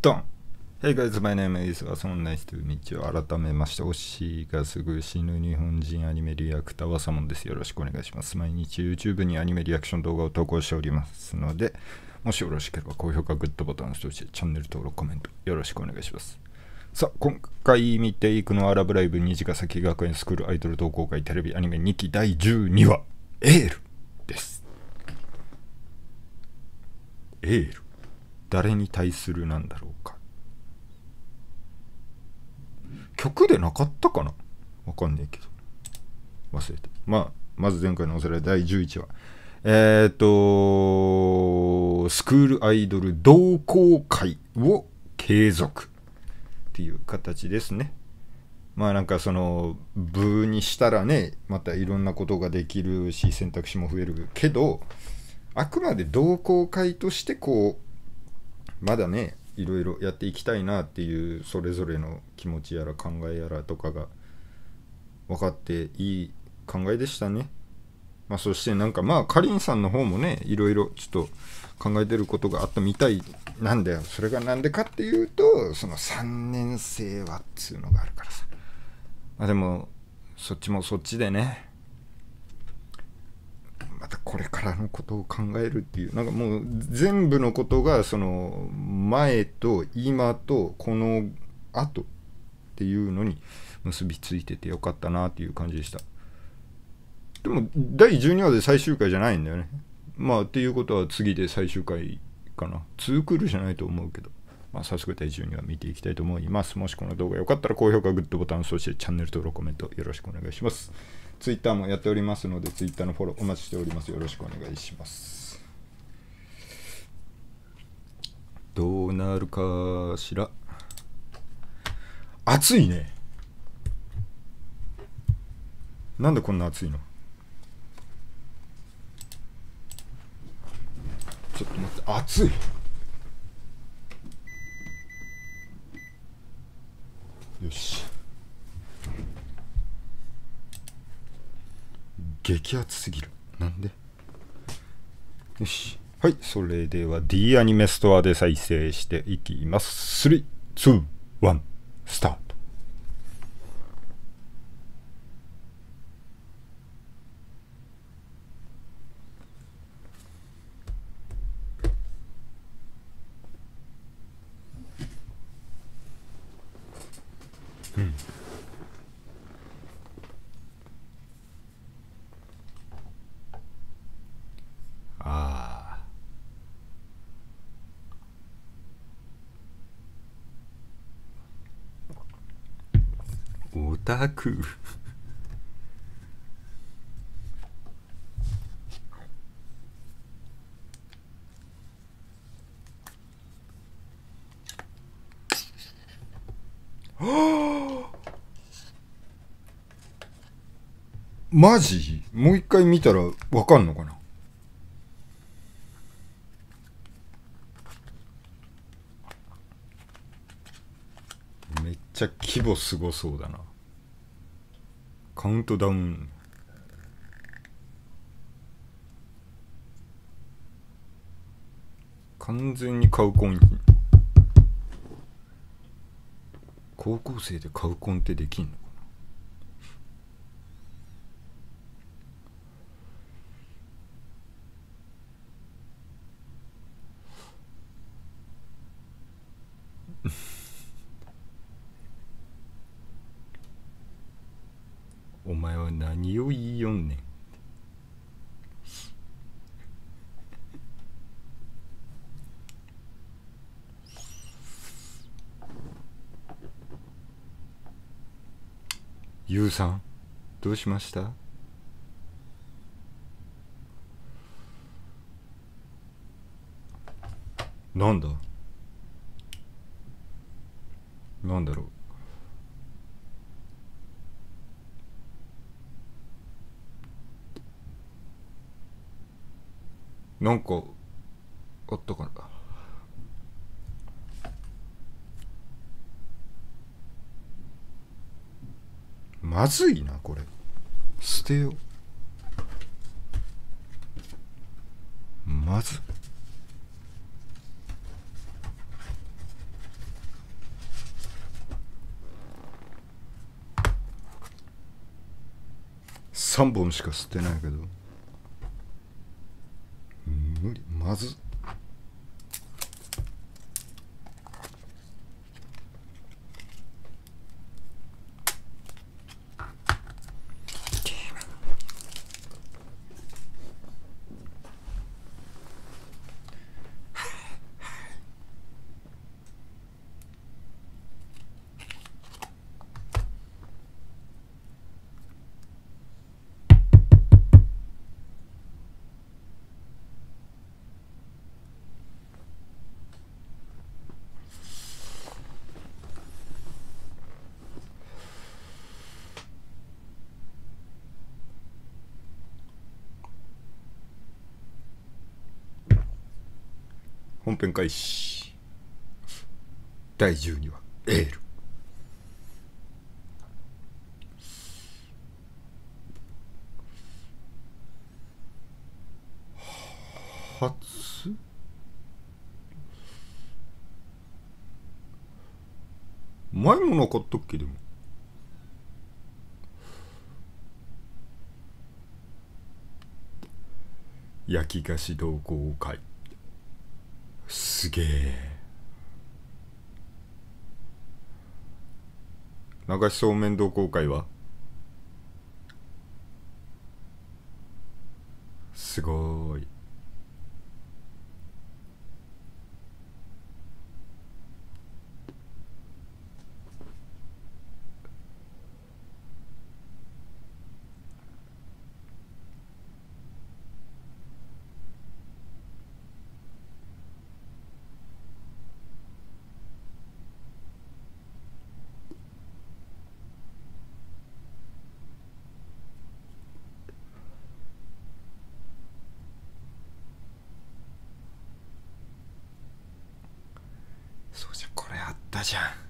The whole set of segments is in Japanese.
ドン Hey guys, my name is がそんな人道を改めまして、おしがすぐ死ぬ日本人アニメリアクターはサモンです。よろしくお願いします。毎日 YouTube にアニメリアクション動画を投稿しておりますので、もしよろしければ高評価、グッドボタンを押してチャンネル登録、コメントよろしくお願いします。さあ、今回見ていくのはラブライブ虹ヶ崎学園スクールアイドル同好会テレビアニメ2期第12話、エールです。エール誰に対するなんだろうか。曲でなかったかな？わかんねえけど。忘れたまあまず前回のおさらい第11話。えっ、とスクールアイドル同好会を継続。っていう形ですね。まあなんかその部にしたらねまたいろんなことができるし選択肢も増えるけどあくまで同好会としてこうまだねいろいろやっていきたいなっていうそれぞれの気持ちやら考えやらとかが分かっていい考えでしたね。まあそしてなんかまあかりんさんの方もねいろいろちょっと考えてることがあったみたいなんだよ。それがなんでかっていうとその3年生はっつうのがあるからさ。まあでもそっちもそっちでねたこれからのことを考えるっていうなんかもう全部のことがその前と今とこの後っていうのに結びついててよかったなっていう感じでした。でも第12話で最終回じゃないんだよね。まあっていうことは次で最終回かな。2クールじゃないと思うけど。まあ早速第12話見ていきたいと思います。もしこの動画良かったら高評価グッドボタンそしてチャンネル登録コメントよろしくお願いします。ツイッターもやっておりますので、ツイッターのフォローお待ちしております。よろしくお願いします。どうなるかしら。暑いね。なんでこんな暑いの？ちょっと待って、暑い。よし。激アツすぎる。なんで？よし。はいそれでは D アニメストアで再生していきます。321スタートああオタクマジ？もう一回見たらわかんのかな？めっちゃ規模すごそうだな。カウントダウン完全にカウコン。高校生でカウコンってできんのかなお前は何を言いよんねんゆうさんどうしました？なんだ？なんだろう？なんかあったかな？まずいな、これ。捨てよう。まず。3本しか吸ってないけど無理まずっ本編開始。第12話エール。初？前もなかったっけでも。焼き菓子同好会。すげえ。流しそうめん同好会は？すごい。そうじゃこれあったじゃん。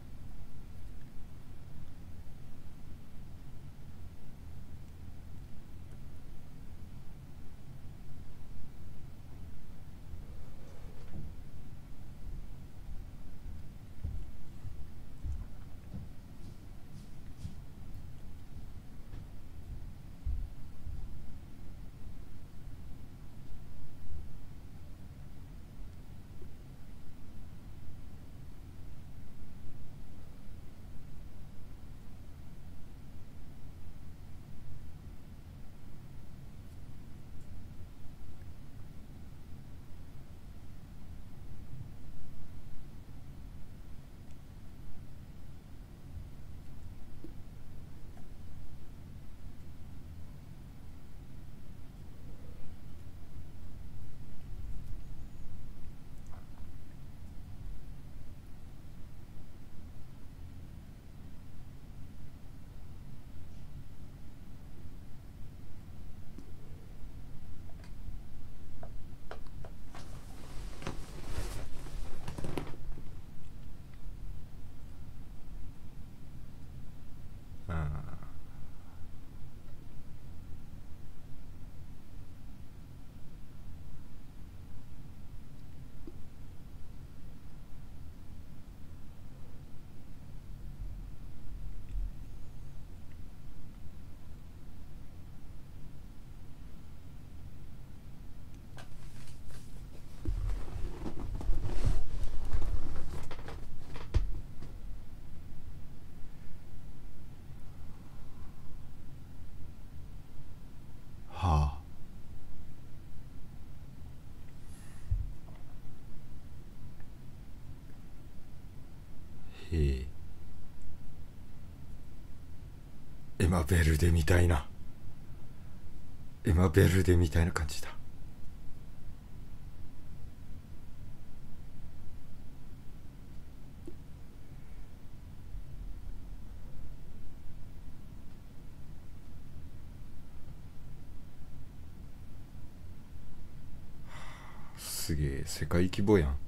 エマ・ベルデみたいな。エマ・ベルデみたいな感じだ。すげえ世界規模やん。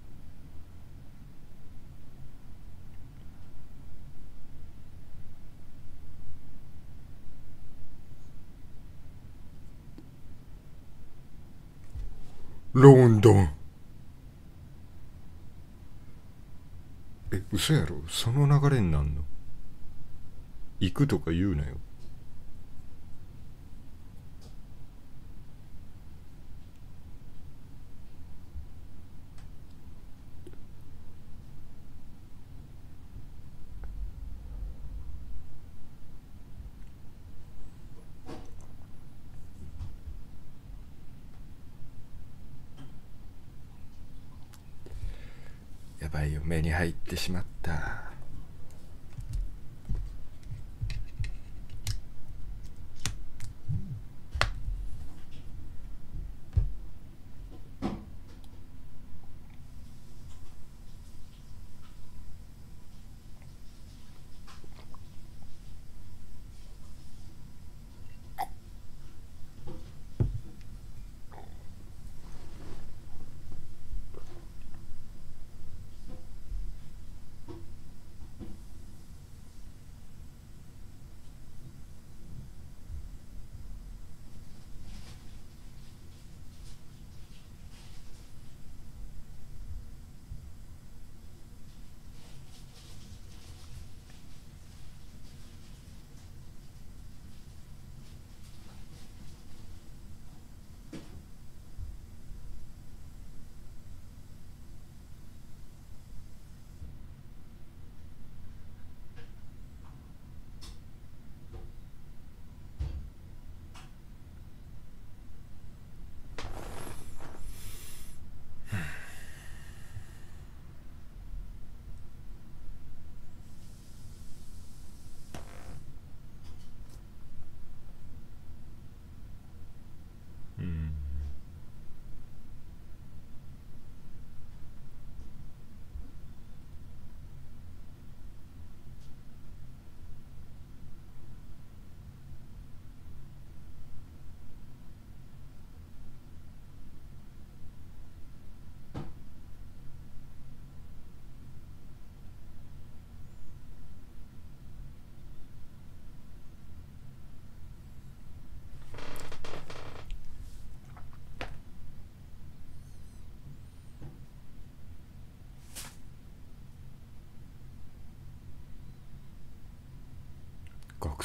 ロンドンえ嘘やろ？その流れになんの？行くとか言うなよ。ばいよ目に入ってしまった。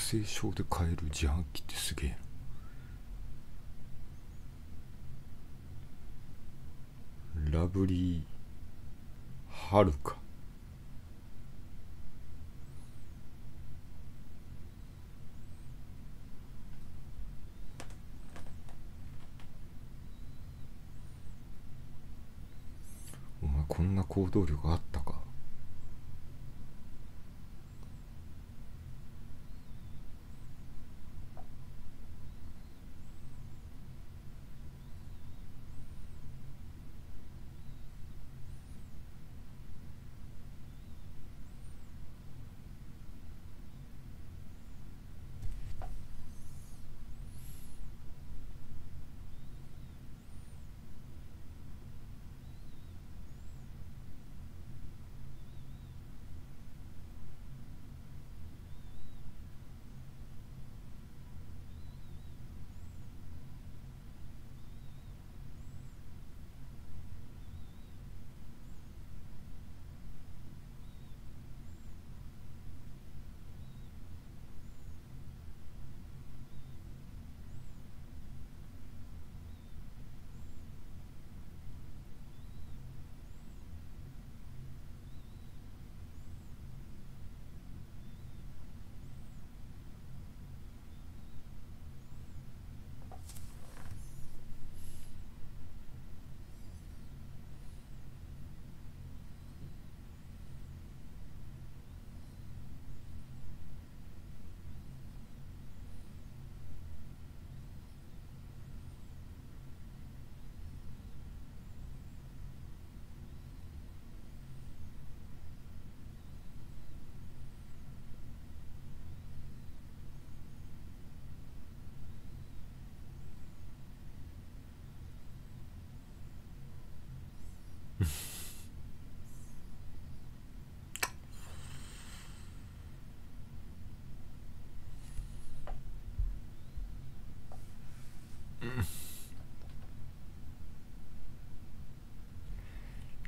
学生証で買える自販機ってすげえラブリーはるかお前こんな行動力あったか？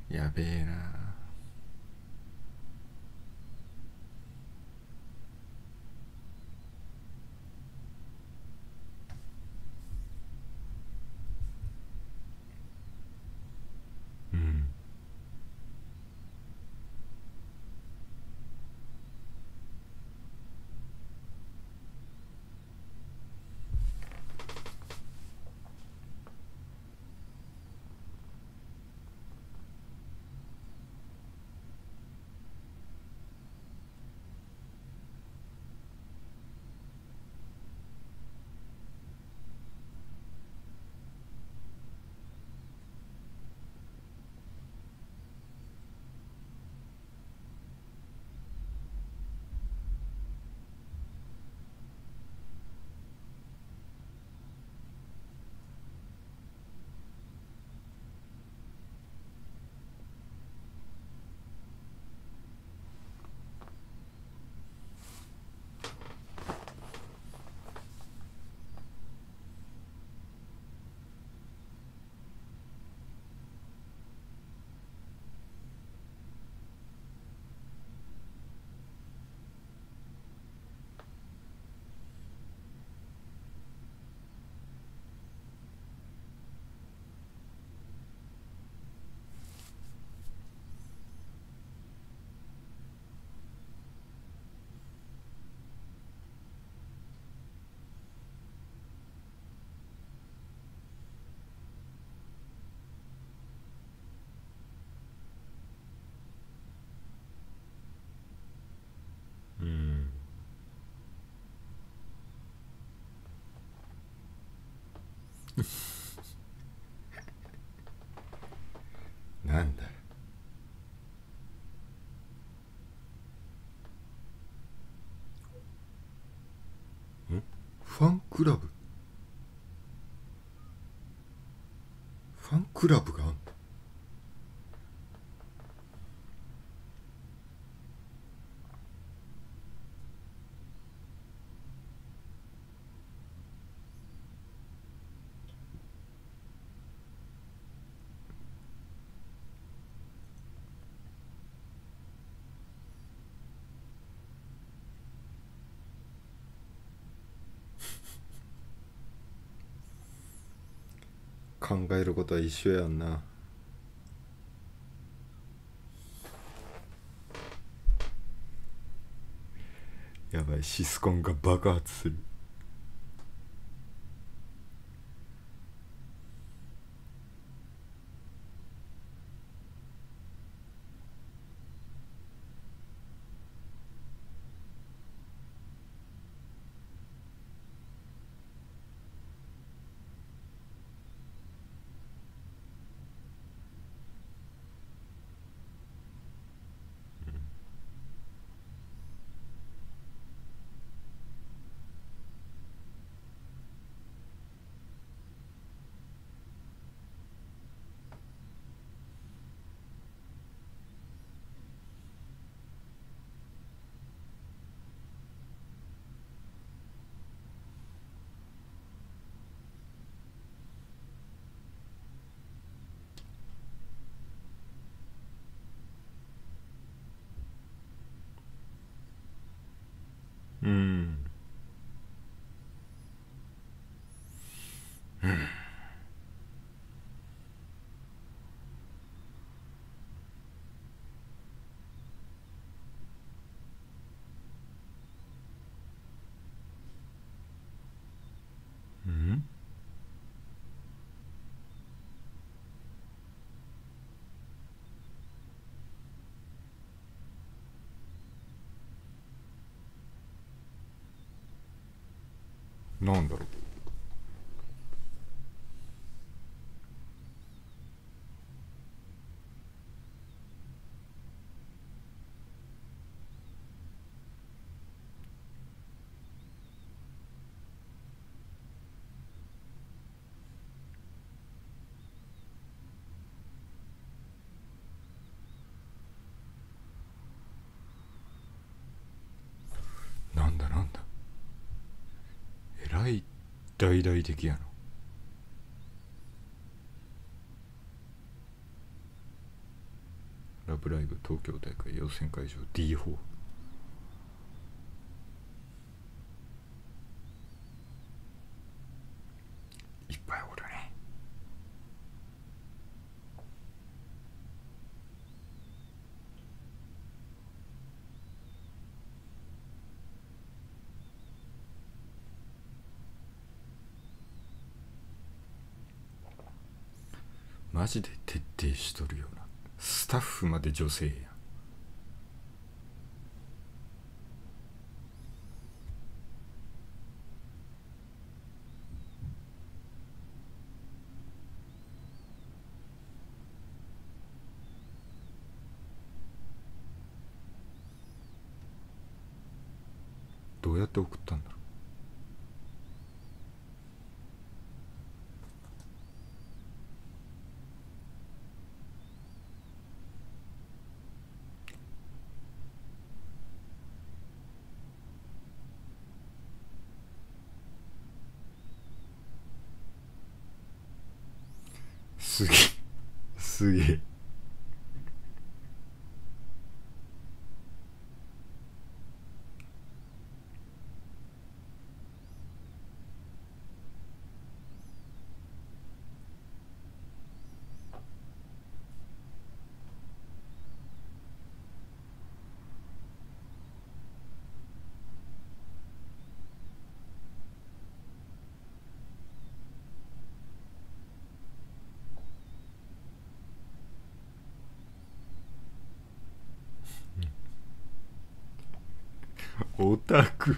やべえな。クラブ。ファンクラブが考えることは一緒やんな。やばいシスコンが爆発するうんうんなんだろうなんだなんだえらい大々的やなラブライブ東京大会予選会場 D4 っぱいおるねマジで徹底しとるような。スタッフまで女性やどうやって送ったんだろうすげえすげえオタク。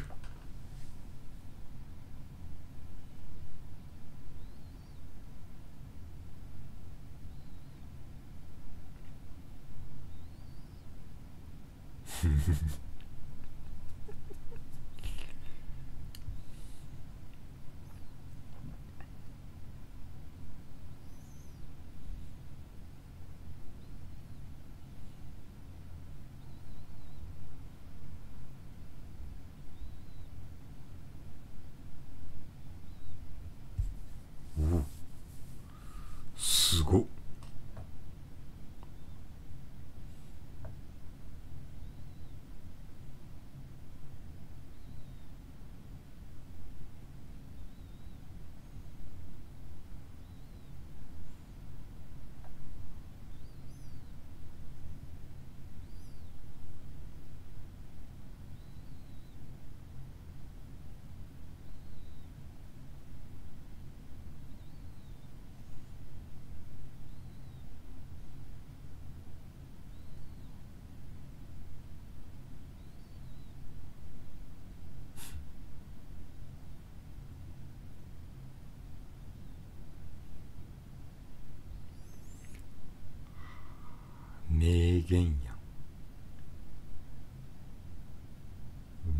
限や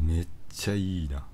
んめっちゃいいな。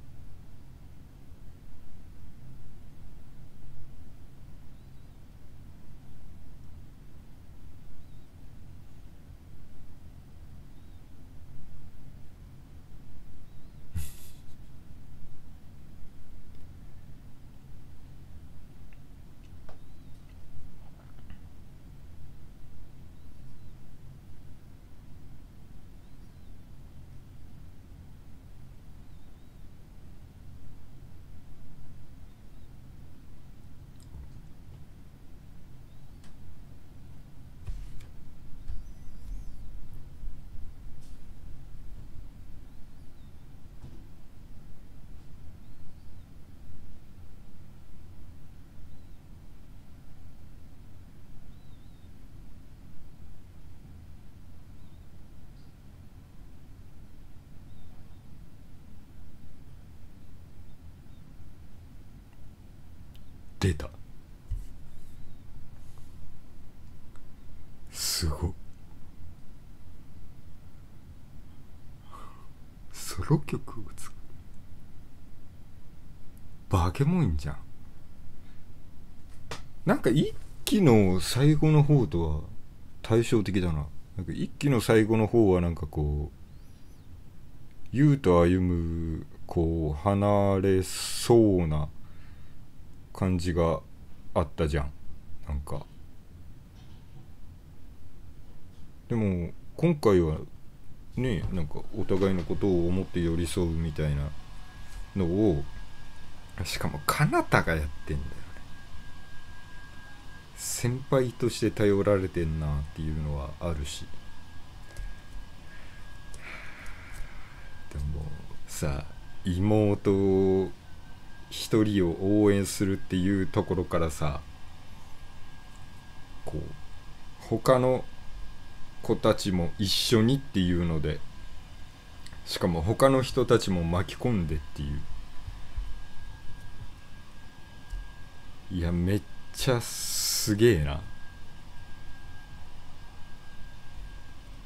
出たすご。ソロ曲を作る。バケモンじゃん。なんか一期の最後の方とは対照的だな。なんか一期の最後の方はなんかこう優と歩むこう離れそうな感じがあったじゃん。なんか。でも今回はねなんかお互いのことを思って寄り添うみたいなのをしかもかなたがやってんだよね。先輩として頼られてんなっていうのはあるし。でもさ妹一人を応援するっていうところからさこう他の子たちも一緒にっていうのでしかも他の人たちも巻き込んでっていう。いやめっちゃすげえな。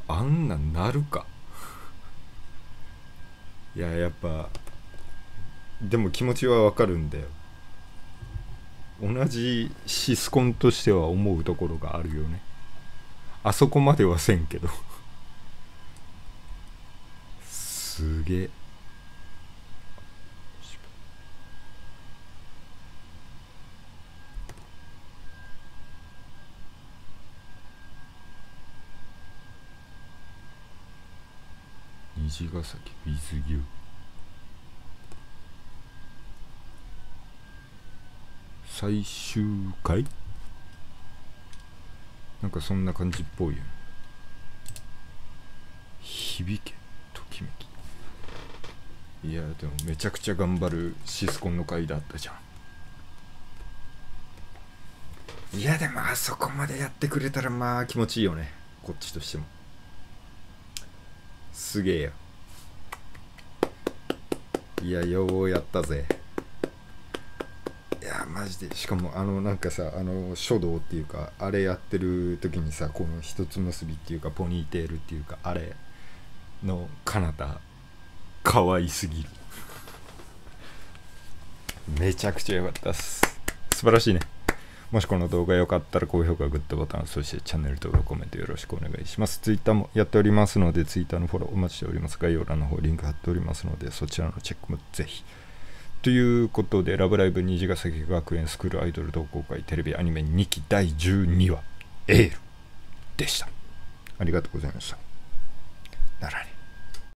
あんななるか。いややっぱでも気持ちはわかるんだよ。同じシスコンとしては思うところがあるよね。あそこまではせんけど。すげえ。虹ヶ崎 with you 最終回？なんかそんな感じっぽいよね。響けときめき。いやでもめちゃくちゃ頑張るシスコンの回だったじゃん。いやでもあそこまでやってくれたらまあ気持ちいいよね。こっちとしても。すげえよ。いやようやったぜ。いやマジでしかもあのなんかさあの書道っていうかあれやってる時にさこの一つ結びっていうかポニーテールっていうかあれの彼方可愛すぎるめちゃくちゃ良かったっす素晴らしいねもしこの動画良かったら高評価、グッドボタン、そしてチャンネル登録、コメントよろしくお願いします。Twitter もやっておりますので、Twitter のフォローお待ちしております。概要欄の方リンク貼っておりますので、そちらのチェックもぜひ。ということで、ラブライブ虹ヶ崎学園スクールアイドル同好会テレビアニメ2期第12話、エールでした。ありがとうございました。ならね。